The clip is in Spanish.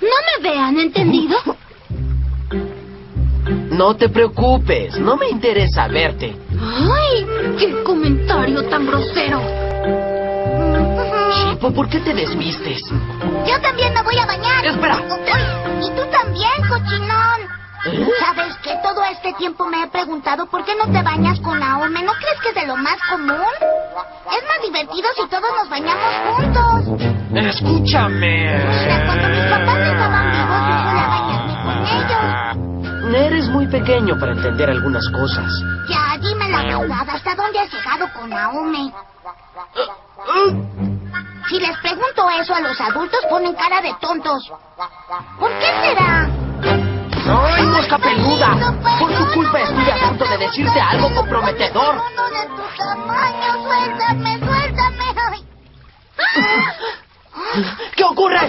No me vean, ¿entendido? No te preocupes, no me interesa verte. ¡Ay! ¡Qué comentario tan grosero! Chipo, ¿por qué te desvistes? Yo también me voy a bañar. Espera. Uy, y tú también, cochinón. ¿Sabes que todo este tiempo me he preguntado por qué no te bañas con Naome? ¿No crees que es de lo más común? Es más divertido si todos nos bañamos juntos. Escúchame. Mira, Eres muy pequeño para entender algunas cosas. Ya, dime la verdad, ¿hasta dónde has llegado con Naome? Si les pregunto eso a los adultos, ponen cara de tontos. ¿Por qué será? ¡Ay, mosca peluda! Por tu culpa estuve a punto de decirte algo comprometedor. Uno de tu tamaño, suéltame, suéltame. ¿Qué ocurre?